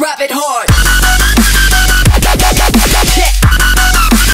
rap it hard.